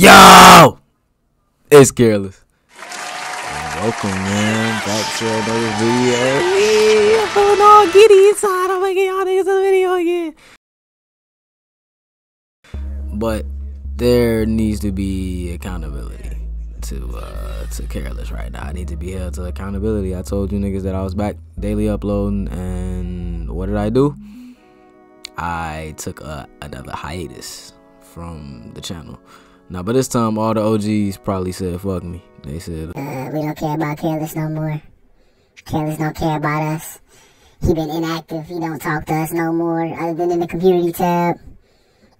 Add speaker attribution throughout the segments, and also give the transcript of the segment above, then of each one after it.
Speaker 1: Yo! It's Cxreless. Welcome, man, back to another video. Hey, I'm going all giddy inside. I'm making y'all niggas a video again. But there needs to be accountability to uh to Cxreless right now. I need to be held to accountability. I told you niggas that I was back daily uploading, and what did I do? I took a, another hiatus from the channel. Now, by this time, all the OGs probably said, fuck me. They said,
Speaker 2: uh, we don't care about Cxreless no more. Cxreless don't care about us. He been inactive. He don't talk to us no more, other than in the community tab.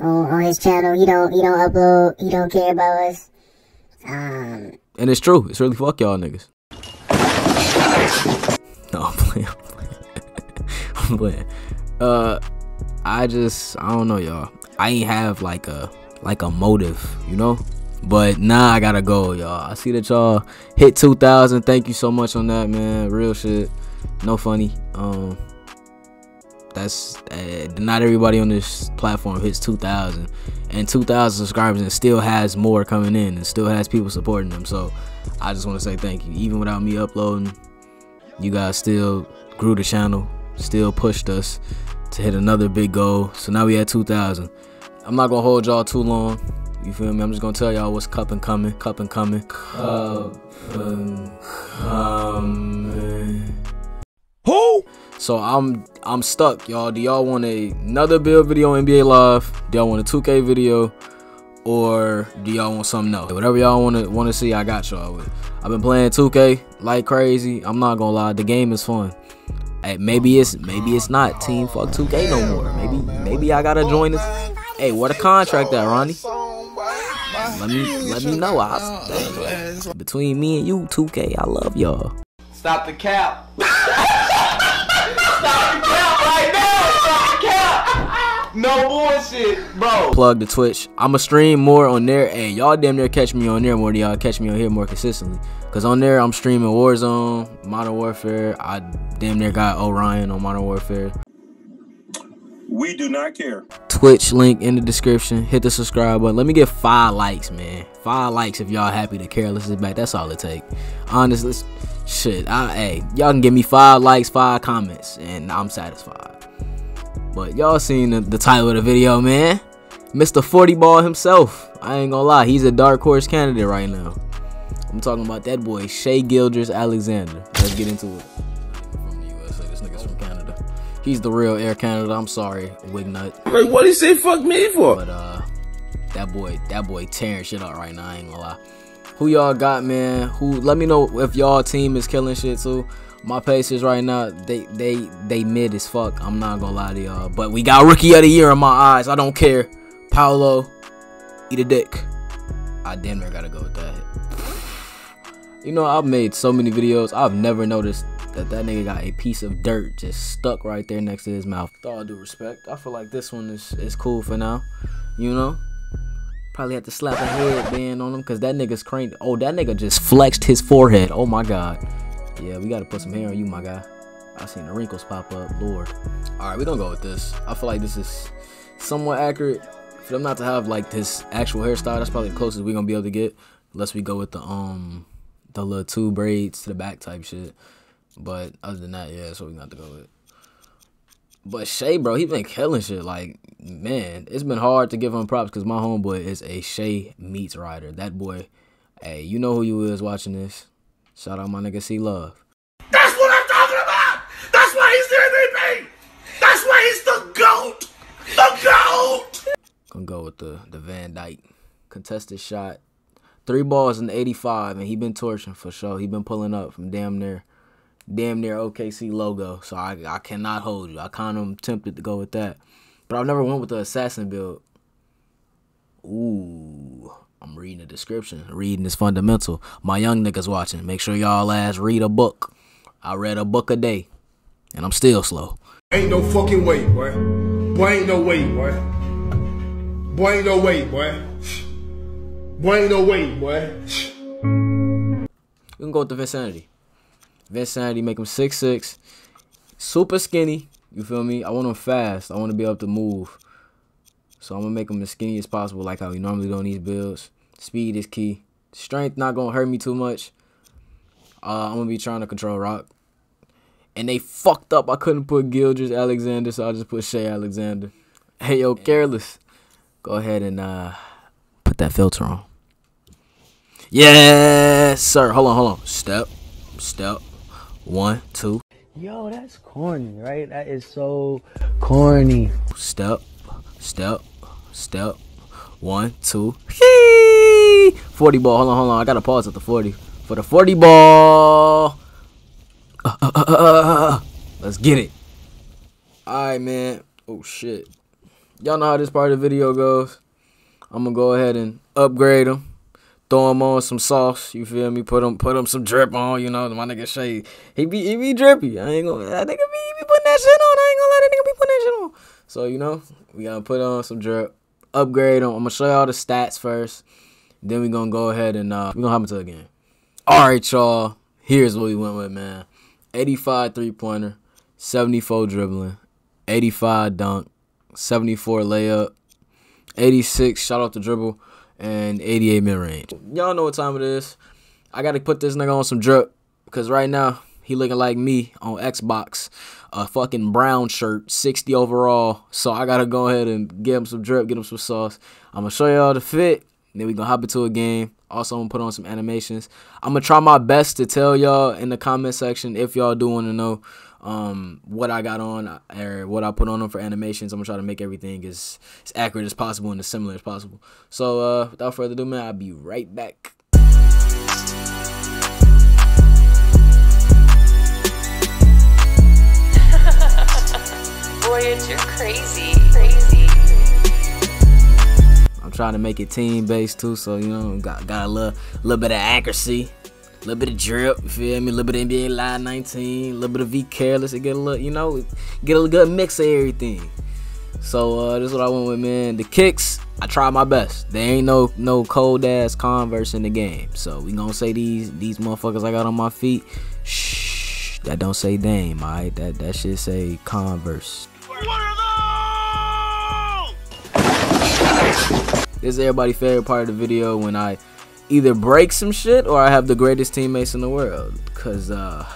Speaker 2: On, on his channel, he don't, he don't upload. He don't care about us. Um,
Speaker 1: and it's true. It's really fuck y'all niggas. no, I'm playing. I'm playing. I'm playing. Uh, I just, I don't know, y'all. I ain't have like a like a motive, you know. But now nah, I gotta go, y'all. I see that y'all hit 2,000. Thank you so much on that, man. Real shit. No funny. Um, that's uh, not everybody on this platform hits 2,000 and 2,000 subscribers and still has more coming in and still has people supporting them. So I just want to say thank you. Even without me uploading, you guys still grew the channel, still pushed us to hit another big goal. So now we at 2,000. I'm not gonna hold y'all too long. You feel me? I'm just gonna tell y'all what's cup and coming, cup and coming, cup and coming. Who? So I'm I'm stuck, y'all. Do y'all want a, another build video on NBA Live? Do y'all want a 2K video? Or do y'all want something else? Whatever y'all want to want to see, I got y'all with. I've been playing 2K like crazy. I'm not gonna lie, the game is fun. Hey, maybe it's maybe it's not Team Fuck 2K no more. Maybe maybe I gotta join this Hey, what a contract at, Ronnie? Let me let me know. I, between me and you, 2K, I love y'all.
Speaker 3: Stop the cap. Stop the cap right now. Stop the cap. No bullshit, bro.
Speaker 1: Plug the Twitch. I'ma stream more on there. Hey, y'all damn near catch me on there more than y'all catch me on here more consistently. Cause on there I'm streaming Warzone, Modern Warfare. I damn near got Orion on Modern Warfare.
Speaker 4: We do not care.
Speaker 1: Twitch link in the description. Hit the subscribe button. Let me get five likes, man. Five likes if y'all happy to Cxreless is back. That's all it take. Honestly, shit. I, hey, y'all can give me five likes, five comments, and I'm satisfied. But y'all seen the, the title of the video, man. Mr. 40 Ball himself. I ain't gonna lie, he's a dark horse candidate right now. I'm talking about that boy, Shai Gilgeous Alexander. Let's get into it. He's the real Air Canada. I'm sorry, Wignut.
Speaker 5: Like, what he say fuck me for?
Speaker 1: But, uh, that boy, that boy tearing shit up right now. I ain't gonna lie. Who y'all got, man? Who? Let me know if y'all team is killing shit too. My Pacers right now, they they they mid as fuck. I'm not gonna lie to y'all. But we got rookie of the year in my eyes. I don't care. Paolo, eat a dick. I damn near gotta go with that. You know, I've made so many videos. I've never noticed that that nigga got a piece of dirt just stuck right there next to his mouth. With all due respect, I feel like this one is, is cool for now. You know? Probably have to slap a headband on him because that nigga's cranked. Oh, that nigga just flexed his forehead. Oh my god. Yeah, we gotta put some hair on you, my guy. I seen the wrinkles pop up. Lord. Alright, we gonna go with this. I feel like this is somewhat accurate. For them not to have like this actual hairstyle, that's probably the closest we're gonna be able to get. Unless we go with the um the little two braids to the back type shit. But other than that, yeah, that's what we got to go with. But Shai, bro, he been killing shit. Like, man, it's been hard to give him props because my homeboy is a Shai meets rider. That boy, hey, you know who you is watching this. Shout out my nigga C Love.
Speaker 5: That's what I'm talking about. That's why he's the MVP. That's why he's the GOAT. The GOAT.
Speaker 1: Gonna go with the, the Van Dyke. Contested shot. Three balls in the 85, and he been torching for sure. He been pulling up from damn near damn near OKC logo. So I, I cannot hold you. I kind of am tempted to go with that. But I've never went with the assassin build. Ooh. I'm reading the description. Reading is fundamental. My young niggas watching. Make sure y'all ass read a book. I read a book a day. And I'm still slow.
Speaker 5: Ain't no fucking way, boy. Boy, ain't no way, boy. Boy, ain't no way, boy. Boy, ain't no way, boy.
Speaker 1: We can go with the Vinsanity. Vinsanity, make him six six, super skinny. You feel me? I want him fast. I want to be able to move. So I'm gonna make him as skinny as possible, like how we normally do on these builds. Speed is key. Strength not gonna hurt me too much. Uh, I'm gonna be trying to control rock. And they fucked up. I couldn't put Gilgeous Alexander, so I just put Shai Alexander. Hey yo, Cxreless. Go ahead and uh put that filter on. Yes, sir. Hold on, hold on. Step, step. One, two.
Speaker 6: Yo, that's corny, right? That is so corny.
Speaker 1: Step, step, step. One, two. Hee! 40 ball. Hold on, hold on. I gotta pause at the 40. For the 40 ball. Uh, uh, uh, uh, uh. Let's get it. Alright, man. Oh, shit. Y'all know how this part of the video goes. I'm gonna go ahead and upgrade them. Throw him on some sauce, you feel me? Put him, put him some drip on, you know. My nigga Shai, he be, he be drippy. I ain't gonna, that nigga be, be putting that shit on. I ain't gonna let that nigga be putting that shit on. So you know, we gotta put on some drip, upgrade him. I'm gonna show y'all the stats first. Then we gonna go ahead and uh, we gonna hop into the game. All right, y'all. Here's what we went with, man. 85 three pointer, 74 dribbling, 85 dunk, 74 layup, 86 shot off the dribble and 88 mid range. Y'all know what time it is. I got to put this nigga on some drip because right now he looking like me on Xbox. A fucking brown shirt, 60 overall. So I got to go ahead and get him some drip, get him some sauce. I'm to show y'all the fit. Then we to hop into a game. Also, I'm to put on some animations. I'm to try my best to tell y'all in the comment section if y'all do want to know um, what I got on or what I put on them for animations. I'm gonna try to make everything as, as accurate as possible and as similar as possible. So uh, without further ado, man, I'll be right back.
Speaker 7: Boy, you're crazy, crazy.
Speaker 1: I'm trying to make it team based too, so you know, got got a little little bit of accuracy little bit of drip, you feel me? A little bit of NBA Live 19, a little bit of V Cxreless, and get a little, you know, get a good mix of everything. So uh, this is what I went with, man. The kicks, I tried my best. There ain't no no cold ass Converse in the game, so we gonna say these these motherfuckers I got on my feet. Shh, that don't say Dame, alright? That that should say Converse. This is everybody's favorite part of the video when I either break some shit or I have the greatest teammates in the world. Cause uh,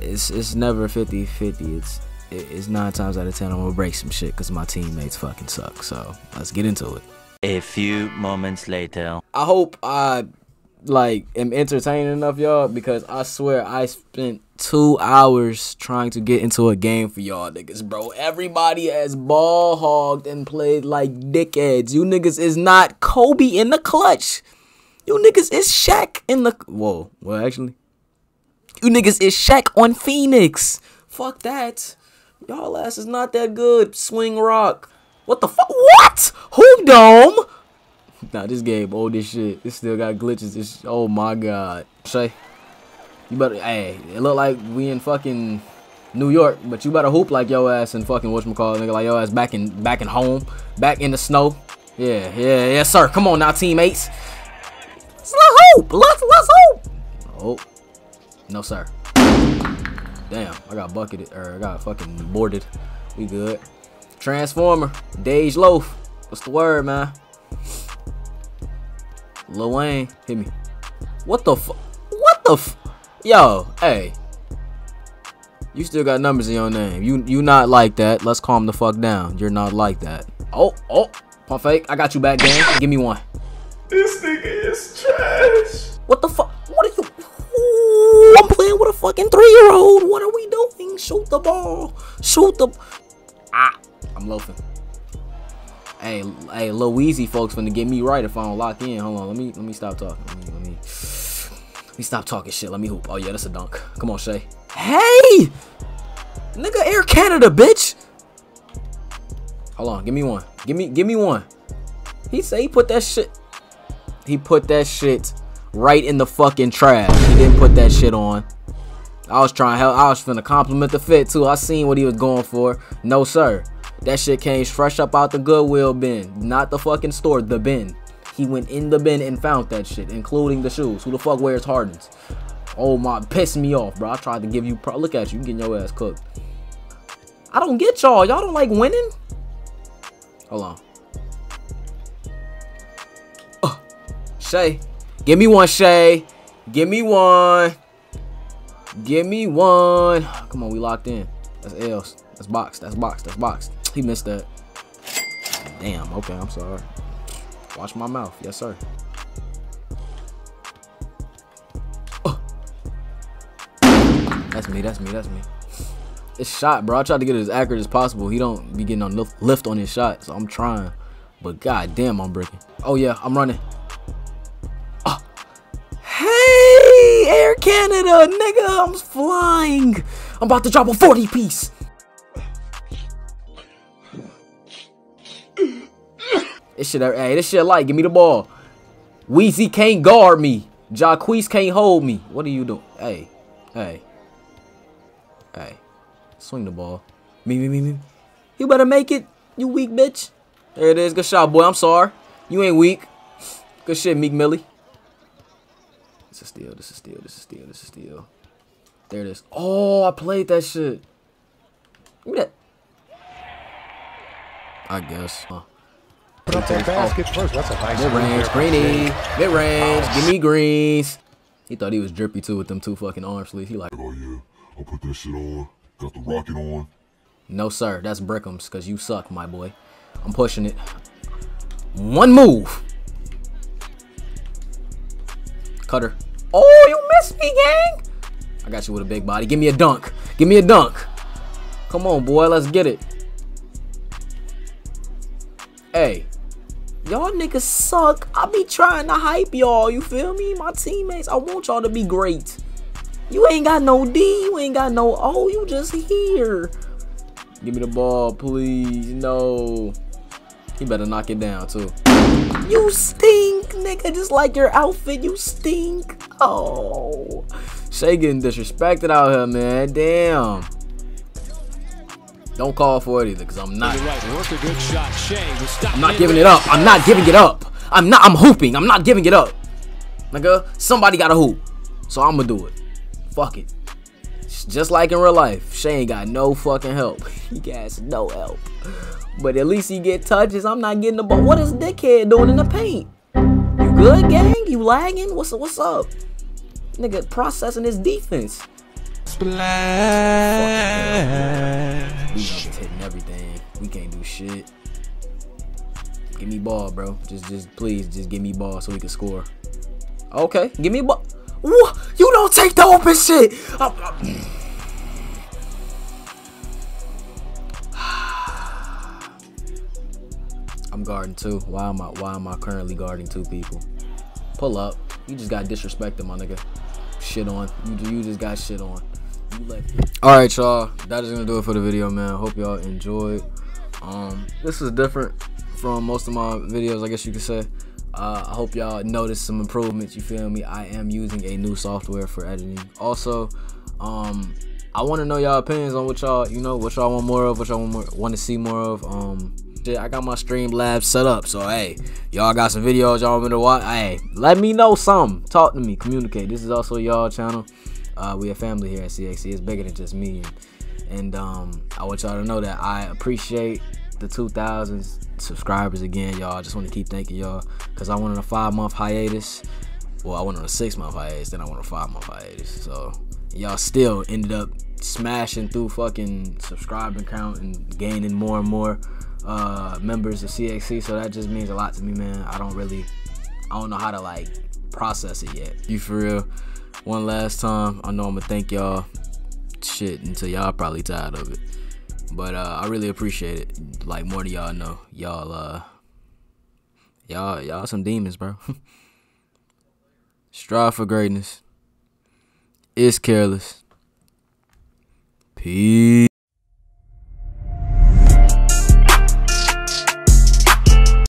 Speaker 1: it's it's never 50-50. It's it's nine times out of ten I'm gonna break some shit because my teammates fucking suck. So let's get into it.
Speaker 8: A few moments later.
Speaker 1: I hope I like am entertaining enough y'all because I swear I spent two hours trying to get into a game for y'all niggas, bro. Everybody has ball hogged and played like dickheads. You niggas is not Kobe in the clutch. You niggas is Shaq in the whoa. Well, actually, you niggas is Shaq on Phoenix. Fuck that. Y'all ass is not that good. Swing rock. What the fuck? What? Hoop dome? Nah, this game old as shit. It still got glitches. It's, oh my god. Shai, you better. Hey, it look like we in fucking New York, but you better hoop like yo ass and fucking watch whatchamacallit, nigga. Like yo ass back in back in home, back in the snow. Yeah, yeah, yes sir. Come on now, teammates. Let's hoop. Let's let's hoop. Oh, no sir. Damn, I got bucketed or I got fucking boarded. We good. Transformer, Dage Loaf. What's the word, man? Lil Wayne, hit me. What the fuck? What the f? Yo, hey. You still got numbers in your name. You you not like that. Let's calm the fuck down. You're not like that. Oh, oh, pump fake. I got you back, gang. Give me one.
Speaker 3: This nigga is trash.
Speaker 1: What the fuck? What are you? Ooh, I'm playing with a fucking three-year-old. What are we doing? Shoot the ball. Shoot the. Ah, I'm loafing. Hey, hey, Lil Weezy folks finna get me right if I don't lock in. Hold on, let me let me stop talking. Let me let me let me stop talking shit. Let me hoop. Oh yeah, that's a dunk. Come on, Shai. Hey, nigga, Air Canada, bitch. Hold on, give me one. Give me give me one. He say he put that shit. He put that shit right in the fucking trash. He didn't put that shit on. I was trying to help. I was finna compliment the fit too. I seen what he was going for. No sir. That shit came fresh up out the Goodwill bin. Not the fucking store, the bin. He went in the bin and found that shit, including the shoes. Who the fuck wears Hardens? Oh my, piss me off, bro. I tried to give you, pro look at you, you getting your ass cooked. I don't get y'all. Y'all don't like winning? Hold on. Shai. Give me one, Shai. Give me one. Give me one. Ah, come on, we locked in. That's L's. That's box. That's box. That's box. He missed that. Damn. Okay, I'm sorry. Watch my mouth. Yes, sir. Oh. That's me. That's me. That's me. It's shot, bro. I tried to get it as accurate as possible. He don't be getting on lift, lift on his shot, so I'm trying. But god damn, I'm breaking. Oh yeah, I'm running. Air Canada, nigga, I'm flying. I'm about to drop a 40 piece. This shit, hey, this shit light. Give me the ball. Weezy can't guard me. Jacquees can't hold me. What are you doing? Hey, hey, hey. Swing the ball. Me, me, me, me. You better make it, you weak bitch. There it is. Good shot, boy. I'm sorry. You ain't weak. Good shit, Meek Millie. This is steal. This is steal. This is steal. This is steal. There it is. Oh, I played that shit. Give me that. I guess. Huh.
Speaker 9: Put up that oh. basket first. That's a nice
Speaker 1: Mid range, greeny, mid range, give me oh. greens. He thought he was drippy too with them two fucking arm sleeves. He like,
Speaker 10: Oh yeah, I'll put that shit on. Got the rocket on.
Speaker 1: no sir, that's Brickham's because you suck, my boy. I'm pushing it. One move. Cutter. Oh, you missed me, gang. I got you with a big body. Give me a dunk. Give me a dunk. Come on, boy. Let's get it. Hey. Y'all niggas suck. I be trying to hype y'all. You feel me? My teammates. I want y'all to be great. You ain't got no D. You ain't got no O. You just here. Give me the ball, please. No. He better knock it down, too. You stink, nigga. Just like your outfit, you stink. Oh. Shai getting disrespected out here, man. Damn. Don't call for it either, because I'm not. I'm not giving it up. I'm not giving it up. I'm not. I'm hooping. I'm not giving it up. Nigga, somebody got to hoop. So I'm going to do it. Fuck it. Just like in real life, Shai ain't got no fucking help. He got no help. But at least he get touches. I'm not getting the ball. What is dickhead doing in the paint? Good, gang? You lagging? What's what's up? Nigga processing his defense. Splash. We just hitting everything. We can't do shit. Give me ball, bro. Just just please just give me ball so we can score. Okay, give me ball. What? You don't take the open shit. I'm, I'm- guarding two. Why am I? Why am I currently guarding two people? Pull up. You just got disrespected, my nigga. Shit on. You you just got shit on. All right, y'all. That is gonna do it for the video, man. Hope y'all enjoyed. Um, this is different from most of my videos, I guess you could say. Uh, I hope y'all noticed some improvements. You feel me? I am using a new software for editing. Also, um, I want to know y'all opinions on what y'all, you know, what y'all want more of, what y'all want more, want to see more of. Um, I got my stream Streamlabs set up, so hey, y'all got some videos y'all want me to watch. Hey, let me know something. Talk to me, communicate. This is also y'all channel. Uh, we a family here at CXC. It's bigger than just me, and, and um, I want y'all to know that I appreciate the 2,000 subscribers again, y'all. I just want to keep thanking y'all because I went on a five month hiatus. Well, I went on a six month hiatus, then I went on a five month hiatus. So y'all still ended up smashing through fucking subscribing count and gaining more and more uh, members of CXC. So that just means a lot to me, man. I don't really, I don't know how to like process it yet. You for real? One last time, I know I'm gonna thank y'all. Shit, until y'all probably tired of it. But uh, I really appreciate it. Like more than y'all know. Y'all uh y'all y'all some demons, bro. Strive for greatness. It's Cxreless. Peace.